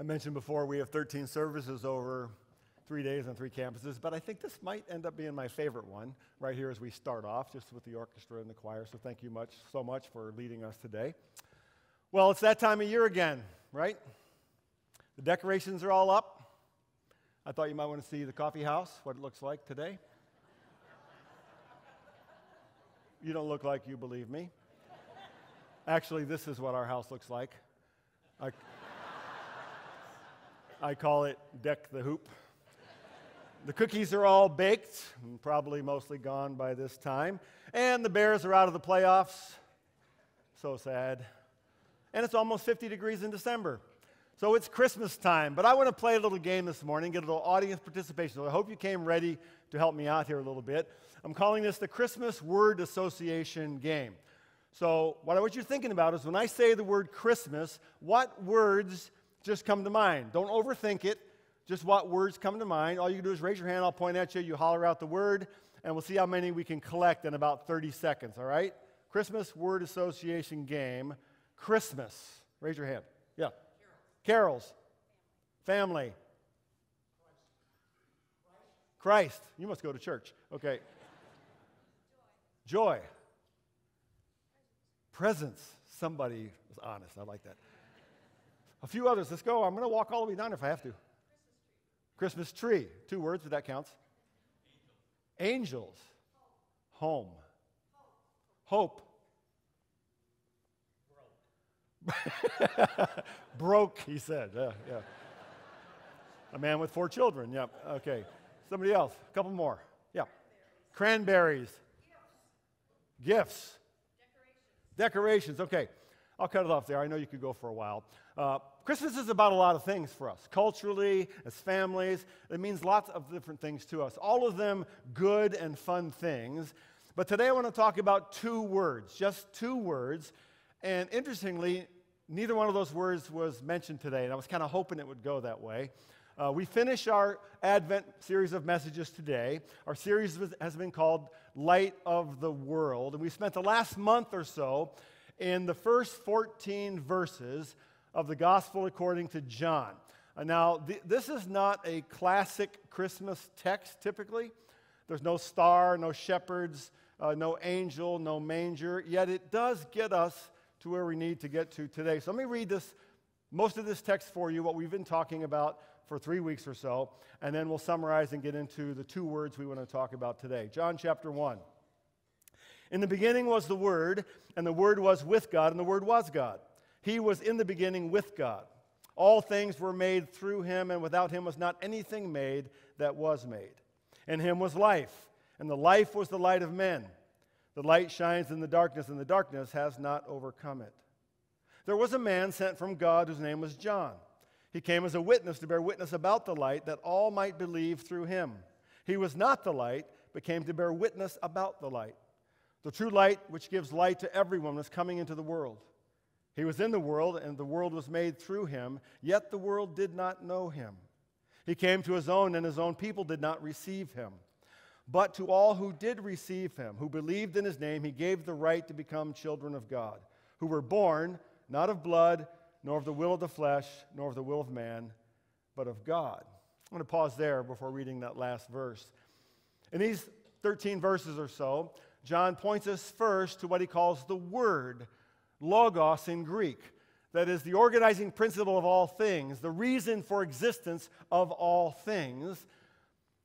I mentioned before we have 13 services over three days on three campuses, but I think this might end up being my favorite one right here as we start off, just with the orchestra and the choir. So thank you much so much for leading us today. Well, it's that time of year again, right? The decorations are all up. I thought you might want to see the Coffey house, what it looks like today. You don't look like you believe me. Actually, this is what our house looks like. I, I call it Deck the Hoop. The cookies are all baked, and probably mostly gone by this time. And the Bears are out of the playoffs. So sad. And it's almost 50 degrees in December. So it's Christmas time. But I want to play a little game this morning, get a little audience participation. So I hope you came ready to help me out here a little bit. I'm calling this the Christmas Word Association game. So, what I want you thinking about is when I say the word Christmas, what words just come to mind? Don't overthink it. Just what words come to mind. All you can do is raise your hand. I'll point at you. You holler out the word, and we'll see how many we can collect in about 30 seconds, all right? Christmas Word Association game. Christmas. Raise your hand. Yeah. Carols. Family. Christ. You must go to church. Okay. Joy. Joy. Presents. Somebody was honest. I like that. A few others. Let's go. I'm going to walk all the way down if I have to. Christmas tree. Two words, but that counts. Angels. Home. Hope. Broke, he said. Yeah, yeah. A man with four children. Yep. Okay. Somebody else. A couple more. Yeah. Cranberries. Gifts. Decorations. Decorations. Okay. I'll cut it off there. I know you could go for a while. Uh, Christmas is about a lot of things for us. Culturally, as families, it means lots of different things to us. All of them good and fun things. But today I want to talk about two words, just two words. And interestingly, neither one of those words was mentioned today. And I was kind of hoping it would go that way. Uh, we finish our Advent series of messages today. Our series has been called Light of the World. And we spent the last month or so in the first 14 verses of the Gospel according to John. Uh, now, th- this is not a classic Christmas text typically. There's no star, no shepherds, uh, no angel, no manger, yet it does get us to where we need to get to today. So let me read this, most of this text for you, what we've been talking about for three weeks or so, and then we'll summarize and get into the two words we want to talk about today. John chapter 1. In the beginning was the Word, and the Word was with God, and the Word was God. He was in the beginning with God. All things were made through him, and without him was not anything made that was made. In him was life, and the life was the light of men. The light shines in the darkness, and the darkness has not overcome it. There was a man sent from God whose name was John. He came as a witness to bear witness about the light, that all might believe through him. He was not the light, but came to bear witness about the light. The true light, which gives light to everyone, was coming into the world. He was in the world, and the world was made through him, yet the world did not know him. He came to his own, and his own people did not receive him. But to all who did receive him, who believed in his name, he gave the right to become children of God, who were born not of blood, nor of the will of the flesh, nor of the will of man, but of God. I'm going to pause there before reading that last verse. In these 13 verses or so, John points us first to what he calls the Word, logos in Greek. That is the organizing principle of all things, the reason for existence of all things.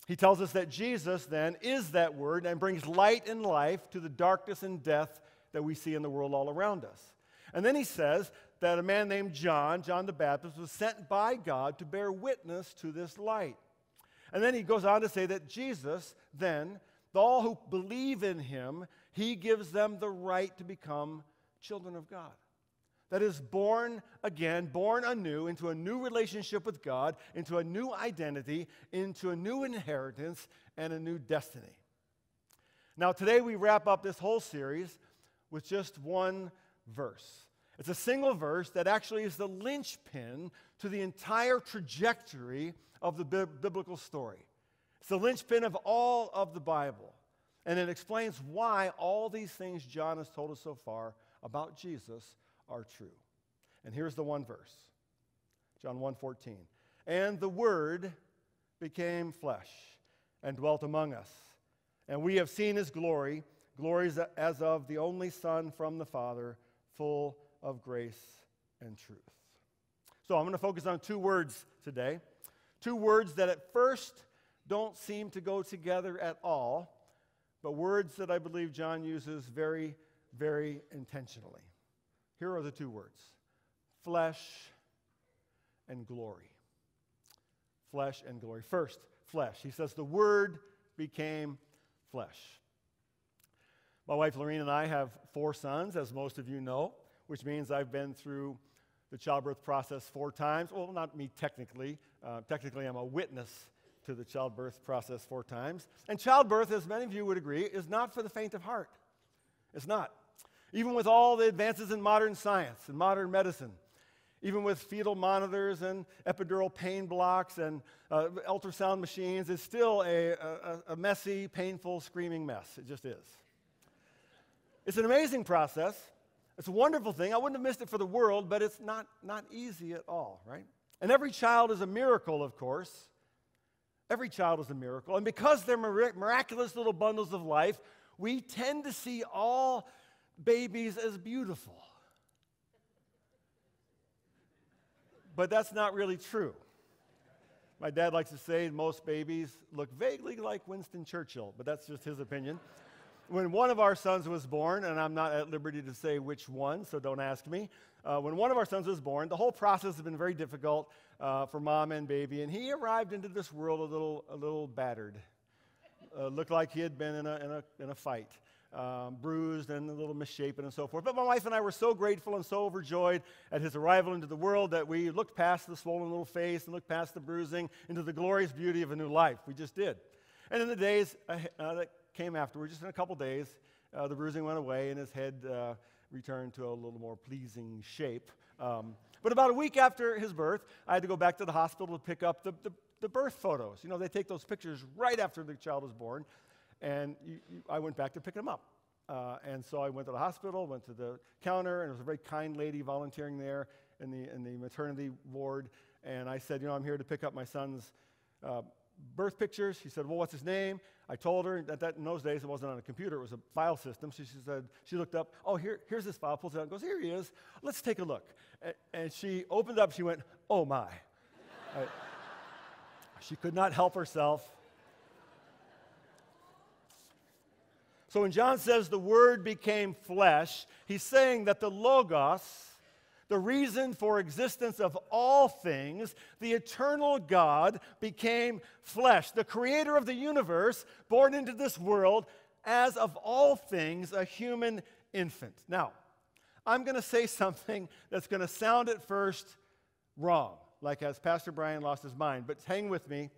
He tells us that Jesus then is that Word and brings light and life to the darkness and death that we see in the world all around us. And then he says that a man named John, John the Baptist, was sent by God to bear witness to this light. And then he goes on to say that Jesus, then, all who believe in him, he gives them the right to become children of God. That is, born again, born anew into a new relationship with God, into a new identity, into a new inheritance, and a new destiny. Now, today we wrap up this whole series with just one verse. It's a single verse that actually is the linchpin to the entire trajectory of the bi- biblical story. It's the linchpin of all of the Bible. And it explains why all these things John has told us so far about Jesus are true. And here's the one verse John 1:14. And the word became flesh and dwelt among us. And we have seen his glory, glories as of the only Son from the Father, full of grace and truth. So I'm going to focus on two words today. Two words that at first don't seem to go together at all, but words that I believe John uses very, very intentionally. Here are the two words flesh and glory. Flesh and glory. First, flesh. He says, The Word became flesh. My wife Lorene and I have four sons, as most of you know, which means I've been through the childbirth process four times. Well, not me technically. Uh, technically, I'm a witness to the childbirth process four times. And childbirth, as many of you would agree, is not for the faint of heart. It's not. Even with all the advances in modern science and modern medicine, even with fetal monitors and epidural pain blocks and uh, ultrasound machines, it's still a, a, a messy, painful, screaming mess. It just is. It's an amazing process. It's a wonderful thing. I wouldn't have missed it for the world, but it's not, not easy at all, right? And every child is a miracle, of course. Every child is a miracle. And because they're miraculous little bundles of life, we tend to see all babies as beautiful. But that's not really true. My dad likes to say most babies look vaguely like Winston Churchill, but that's just his opinion. when one of our sons was born, and I'm not at liberty to say which one, so don't ask me. Uh, when one of our sons was born, the whole process has been very difficult uh, for mom and baby, and he arrived into this world a little, a little battered. Uh, looked like he had been in a, in a, in a fight um, bruised and a little misshapen and so forth. But my wife and I were so grateful and so overjoyed at his arrival into the world that we looked past the swollen little face and looked past the bruising into the glorious beauty of a new life. We just did. And in the days uh, that came afterwards, just in a couple days, uh, the bruising went away and his head uh, returned to a little more pleasing shape. Um, but about a week after his birth, I had to go back to the hospital to pick up the, the, the birth photos. You know, they take those pictures right after the child is born. And you, you, I went back to pick them up. Uh, and so I went to the hospital, went to the counter, and there was a very kind lady volunteering there in the, in the maternity ward. And I said, You know, I'm here to pick up my son's uh, birth pictures. She said, Well, what's his name? I told her that, that in those days it wasn't on a computer, it was a file system. So she said, She looked up, Oh, here, here's this file, pulls it out, and goes, Here he is. Let's take a look. And, and she opened up, she went, Oh my. I, she could not help herself. So when John says the Word became flesh, he's saying that the Logos, the reason for existence of all things, the eternal God, became flesh. The creator of the universe, born into this world, as of all things, a human infant. Now, I'm going to say something that's going to sound at first wrong, like as Pastor Brian lost his mind, but hang with me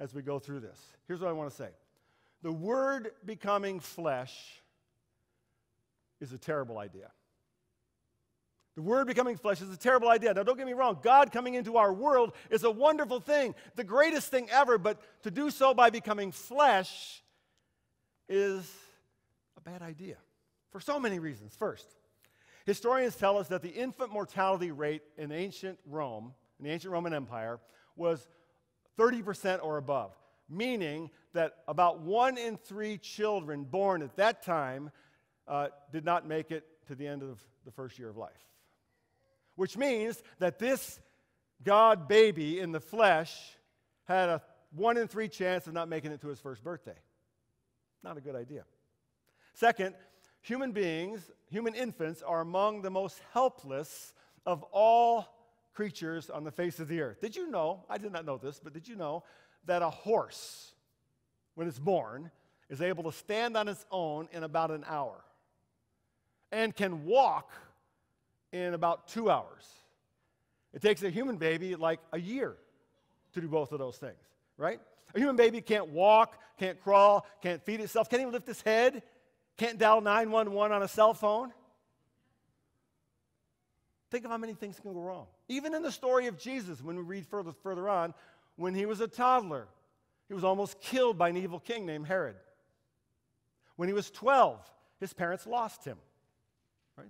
as we go through this. Here's what I want to say the Word becoming flesh is a terrible idea. The Word becoming flesh is a terrible idea. Now, don't get me wrong, God coming into our world is a wonderful thing, the greatest thing ever, but to do so by becoming flesh is a bad idea for so many reasons. First, historians tell us that the infant mortality rate in ancient Rome, in the ancient Roman Empire, was 30% or above meaning that about one in three children born at that time uh, did not make it to the end of the first year of life. Which means that this God baby in the flesh had a one in three chance of not making it to his first birthday. Not a good idea. Second, human beings, human infants, are among the most helpless of all creatures on the face of the earth. Did you know? I did not know this, but did you know that a horse, when it's born, is able to stand on its own in about an hour and can walk in about two hours. It takes a human baby like a year to do both of those things, right? A human baby can't walk, can't crawl, can't feed itself, can't even lift its head, can't dial 911 on a cell phone. Think of how many things can go wrong. Even in the story of Jesus, when we read further, further on, when he was a toddler. He was almost killed by an evil king named Herod. When he was 12, his parents lost him. Right?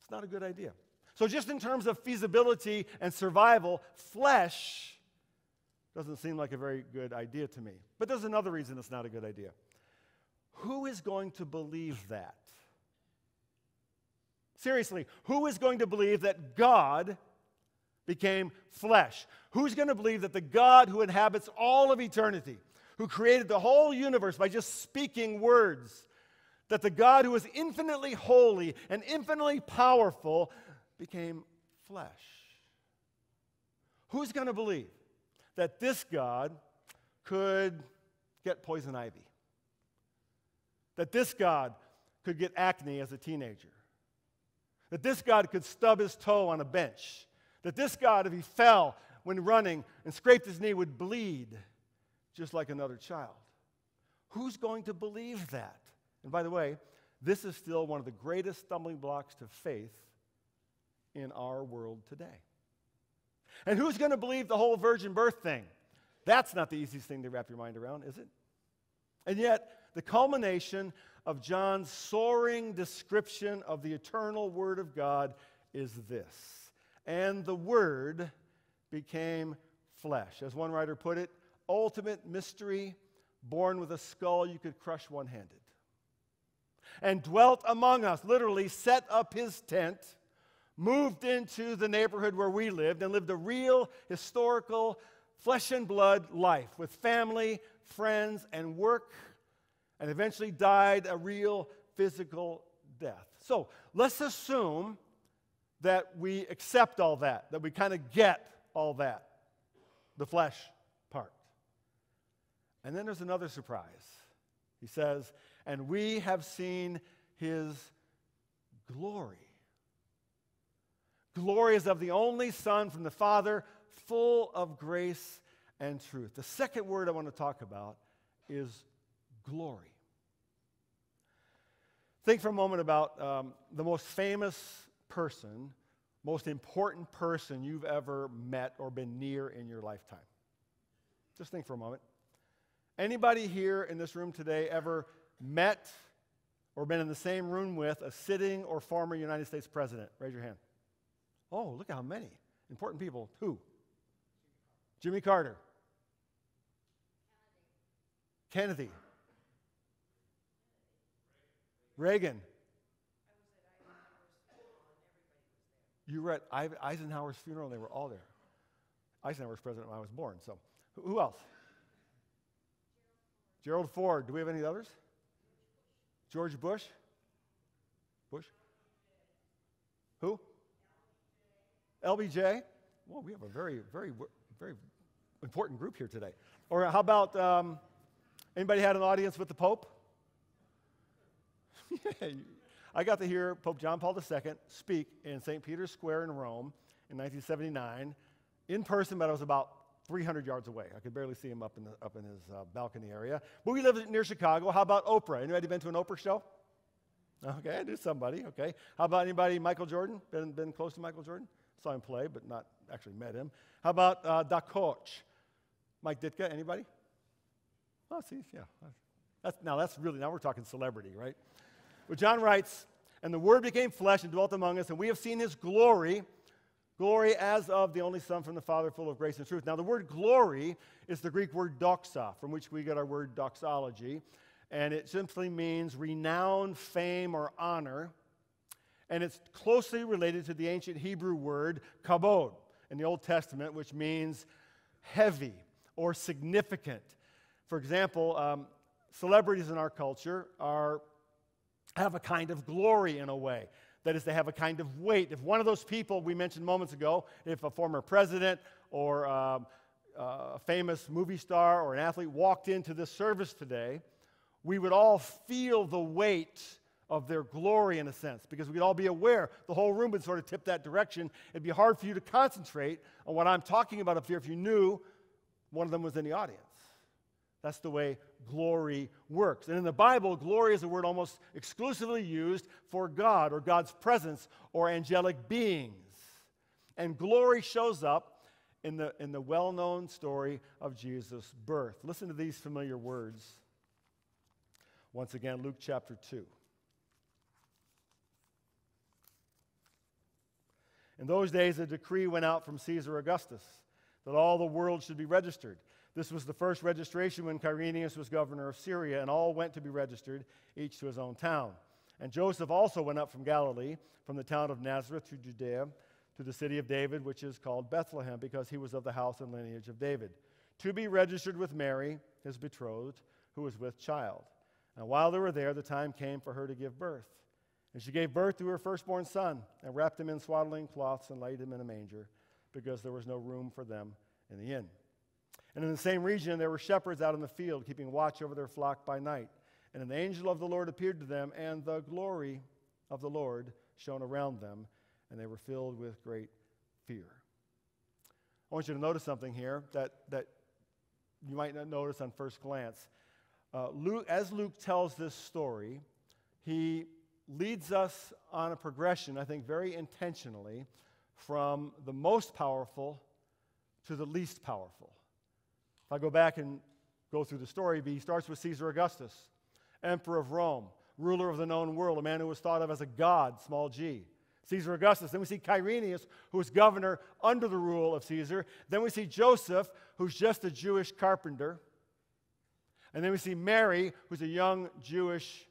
It's not a good idea. So, just in terms of feasibility and survival, flesh doesn't seem like a very good idea to me. But there's another reason it's not a good idea. Who is going to believe that? Seriously, who is going to believe that God became flesh? Who's going to believe that the God who inhabits all of eternity, who created the whole universe by just speaking words, that the God who is infinitely holy and infinitely powerful became flesh? Who's going to believe that this God could get poison ivy? That this God could get acne as a teenager? That this God could stub his toe on a bench? That this God, if he fell when running and scraped his knee, would bleed just like another child? Who's going to believe that? And by the way, this is still one of the greatest stumbling blocks to faith in our world today. And who's going to believe the whole virgin birth thing? That's not the easiest thing to wrap your mind around, is it? And yet, the culmination of John's soaring description of the eternal Word of God is this. And the Word became flesh. As one writer put it, ultimate mystery, born with a skull you could crush one handed. And dwelt among us, literally set up his tent, moved into the neighborhood where we lived, and lived a real historical flesh and blood life with family, friends, and work, and eventually died a real physical death. So let's assume that we accept all that, that we kind of get all that, the flesh part. And then there's another surprise. He says, and we have seen his glory. Glory is of the only Son from the Father, full of grace and truth. The second word I want to talk about is glory. Think for a moment about um, the most famous person, most important person you've ever met or been near in your lifetime. Just think for a moment. Anybody here in this room today ever met or been in the same room with a sitting or former United States president? Raise your hand. Oh, look at how many important people. Who? Jimmy Carter. Kennedy. Reagan. You were at Eisenhower's funeral and they were all there. Eisenhower was president when I was born. So, who else? Gerald Ford. Do we have any others? George Bush? Bush? Who? LBJ? Well, we have a very, very, very important group here today. Or how about um, anybody had an audience with the Pope? I got to hear Pope John Paul II speak in St. Peter's Square in Rome in 1979 in person, but I was about 300 yards away. I could barely see him up in, the, up in his uh, balcony area. But we live near Chicago. How about Oprah? Anybody been to an Oprah show? Okay, I knew somebody. Okay. How about anybody, Michael Jordan? Been, been close to Michael Jordan? Saw him play, but not actually met him. How about uh, Da Coach? Mike Ditka, anybody? Oh, see, yeah. That's, now that's really, now we're talking celebrity, right? But John writes, and the Word became flesh and dwelt among us, and we have seen his glory, glory as of the only Son from the Father, full of grace and truth. Now, the word glory is the Greek word doxa, from which we get our word doxology, and it simply means renown, fame, or honor. And it's closely related to the ancient Hebrew word kabod in the Old Testament, which means heavy or significant. For example, um, celebrities in our culture are have a kind of glory in a way. That is, they have a kind of weight. If one of those people we mentioned moments ago, if a former president or um, uh, a famous movie star or an athlete walked into this service today, we would all feel the weight of their glory in a sense because we'd all be aware the whole room would sort of tip that direction. It'd be hard for you to concentrate on what I'm talking about up here if you knew one of them was in the audience. That's the way glory works. And in the Bible, glory is a word almost exclusively used for God or God's presence or angelic beings. And glory shows up in the, in the well known story of Jesus' birth. Listen to these familiar words. Once again, Luke chapter 2. In those days, a decree went out from Caesar Augustus that all the world should be registered. This was the first registration when Quirinius was governor of Syria, and all went to be registered, each to his own town. And Joseph also went up from Galilee, from the town of Nazareth to Judea, to the city of David, which is called Bethlehem, because he was of the house and lineage of David, to be registered with Mary, his betrothed, who was with child. And while they were there, the time came for her to give birth. And she gave birth to her firstborn son, and wrapped him in swaddling cloths, and laid him in a manger, because there was no room for them in the inn. And in the same region, there were shepherds out in the field, keeping watch over their flock by night. And an angel of the Lord appeared to them, and the glory of the Lord shone around them, and they were filled with great fear. I want you to notice something here that, that you might not notice on first glance. Uh, Luke, as Luke tells this story, he leads us on a progression, I think very intentionally, from the most powerful to the least powerful. If I go back and go through the story, he starts with Caesar Augustus, emperor of Rome, ruler of the known world, a man who was thought of as a god, small g. Caesar Augustus. Then we see Quirinius, who was governor under the rule of Caesar. Then we see Joseph, who's just a Jewish carpenter. And then we see Mary, who's a young Jewish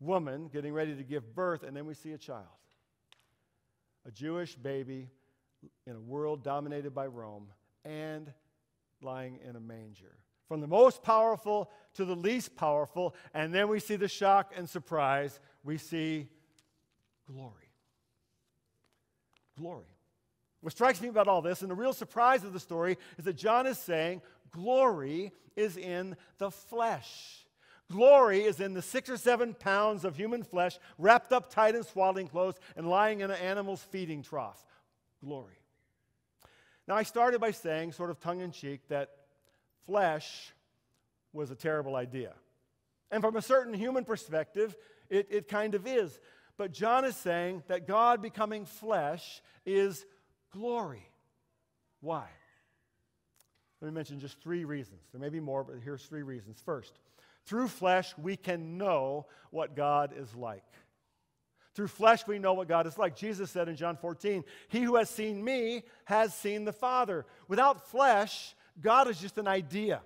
woman getting ready to give birth. And then we see a child, a Jewish baby in a world dominated by Rome. And lying in a manger. From the most powerful to the least powerful, and then we see the shock and surprise. We see glory. Glory. What strikes me about all this, and the real surprise of the story, is that John is saying glory is in the flesh. Glory is in the six or seven pounds of human flesh wrapped up tight in swaddling clothes and lying in an animal's feeding trough. Glory. Now, I started by saying, sort of tongue in cheek, that flesh was a terrible idea. And from a certain human perspective, it, it kind of is. But John is saying that God becoming flesh is glory. Why? Let me mention just three reasons. There may be more, but here's three reasons. First, through flesh, we can know what God is like. Through flesh, we know what God is like. Jesus said in John 14, He who has seen me has seen the Father. Without flesh, God is just an idea,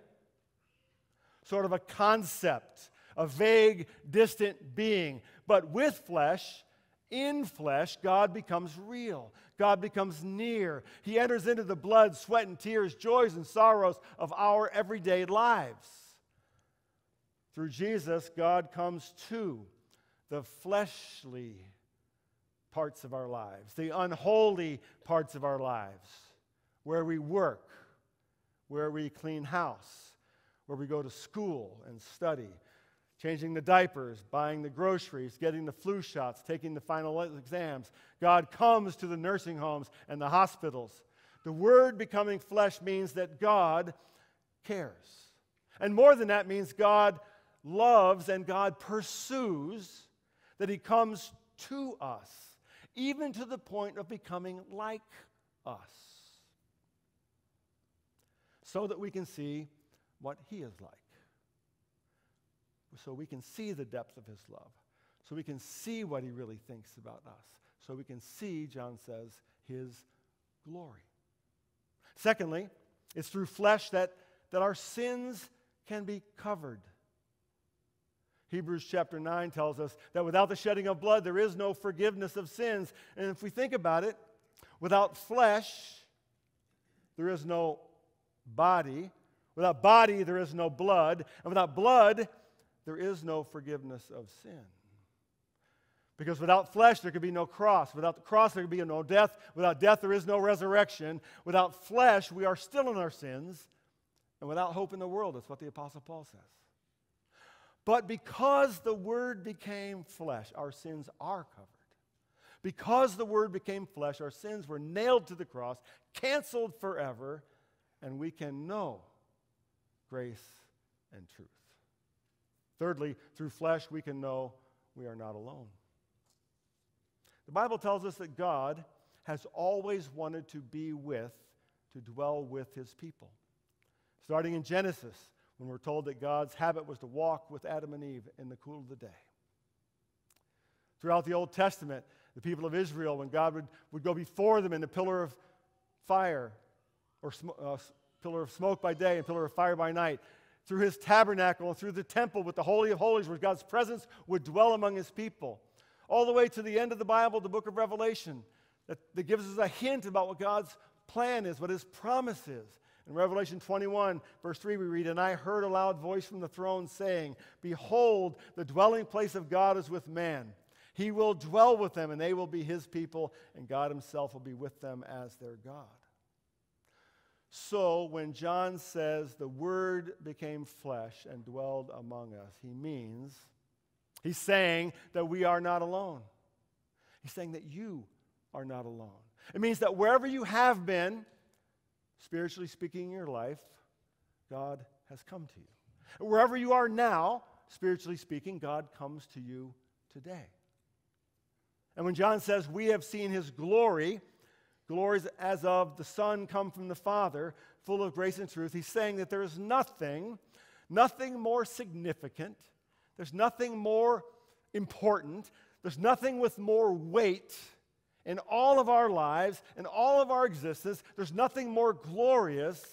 sort of a concept, a vague, distant being. But with flesh, in flesh, God becomes real. God becomes near. He enters into the blood, sweat, and tears, joys and sorrows of our everyday lives. Through Jesus, God comes to the fleshly parts of our lives, the unholy parts of our lives, where we work, where we clean house, where we go to school and study, changing the diapers, buying the groceries, getting the flu shots, taking the final exams. God comes to the nursing homes and the hospitals. The word becoming flesh means that God cares. And more than that means God loves and God pursues that he comes to us, even to the point of becoming like us, so that we can see what he is like. So we can see the depth of his love. So we can see what he really thinks about us. So we can see, John says, his glory. Secondly, it's through flesh that, that our sins can be covered. Hebrews chapter 9 tells us that without the shedding of blood, there is no forgiveness of sins. And if we think about it, without flesh, there is no body. Without body, there is no blood. And without blood, there is no forgiveness of sin. Because without flesh, there could be no cross. Without the cross, there could be no death. Without death, there is no resurrection. Without flesh, we are still in our sins. And without hope in the world, that's what the Apostle Paul says. But because the Word became flesh, our sins are covered. Because the Word became flesh, our sins were nailed to the cross, canceled forever, and we can know grace and truth. Thirdly, through flesh, we can know we are not alone. The Bible tells us that God has always wanted to be with, to dwell with his people. Starting in Genesis, when we're told that God's habit was to walk with Adam and Eve in the cool of the day. Throughout the Old Testament, The people of Israel, when God would, would go before them in a pillar of fire or sm- uh, pillar of smoke by day and pillar of fire by night, through his tabernacle and through the temple with the Holy of Holies, where God's presence would dwell among his people. All the way to the end of the Bible, the book of Revelation, that, that gives us a hint about what God's plan is, what his promise is. In Revelation 21, verse 3, we read, And I heard a loud voice from the throne saying, Behold, the dwelling place of God is with man. He will dwell with them, and they will be his people, and God himself will be with them as their God. So when John says the Word became flesh and dwelled among us, he means, he's saying that we are not alone. He's saying that you are not alone. It means that wherever you have been, spiritually speaking, in your life, God has come to you. wherever you are now, spiritually speaking, God comes to you today. And when John says, We have seen his glory, glories as of the Son come from the Father, full of grace and truth, he's saying that there is nothing, nothing more significant, there's nothing more important, there's nothing with more weight in all of our lives, in all of our existence, there's nothing more glorious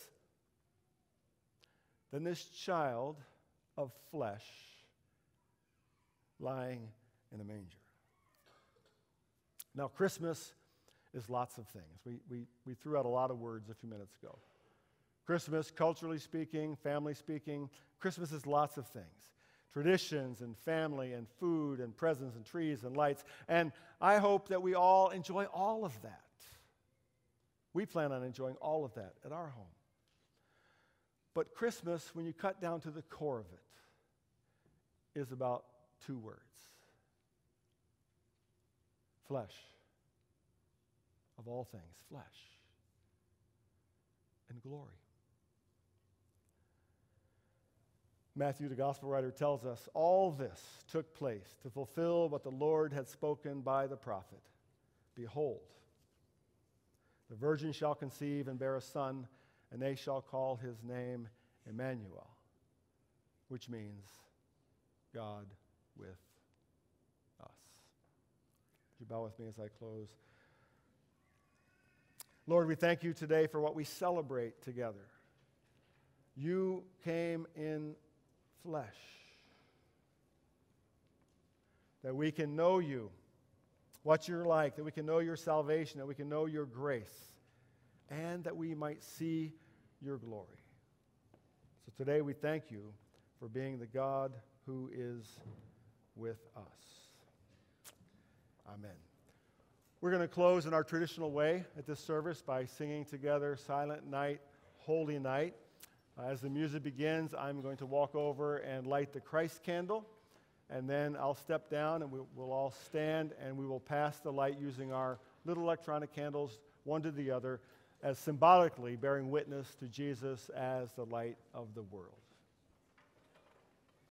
than this child of flesh lying in a manger. Now, Christmas is lots of things. We, we, we threw out a lot of words a few minutes ago. Christmas, culturally speaking, family speaking, Christmas is lots of things traditions and family and food and presents and trees and lights. And I hope that we all enjoy all of that. We plan on enjoying all of that at our home. But Christmas, when you cut down to the core of it, is about two words flesh. Of all things, flesh and glory. Matthew, the gospel writer, tells us all this took place to fulfill what the Lord had spoken by the prophet. Behold, the virgin shall conceive and bear a son, and they shall call his name Emmanuel, which means God with us. Would you bow with me as I close? Lord, we thank you today for what we celebrate together. You came in flesh. That we can know you, what you're like, that we can know your salvation, that we can know your grace, and that we might see your glory. So today we thank you for being the God who is with us. Amen. We're going to close in our traditional way at this service by singing together Silent Night, Holy Night. Uh, as the music begins, I'm going to walk over and light the Christ candle, and then I'll step down and we, will all stand and we will pass the light using our little electronic candles, one to the other, as symbolically bearing witness to Jesus as the light of the world.